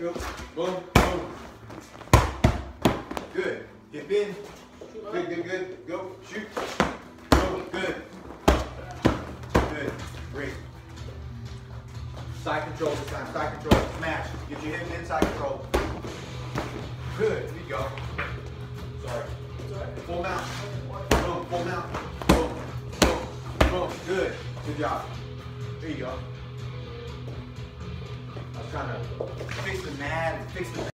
Go. Boom, boom. Good. Hip in. Good, good, good. Go. Shoot. Go. Good. Good. Great. Side control this time. Side control. Smash. Get your hip in side control. Good. Here you go. Sorry. Full mount. Boom. Full mount. Boom. Boom. Boom. Good. Good job. There you go. Trying to fix the mad, fix the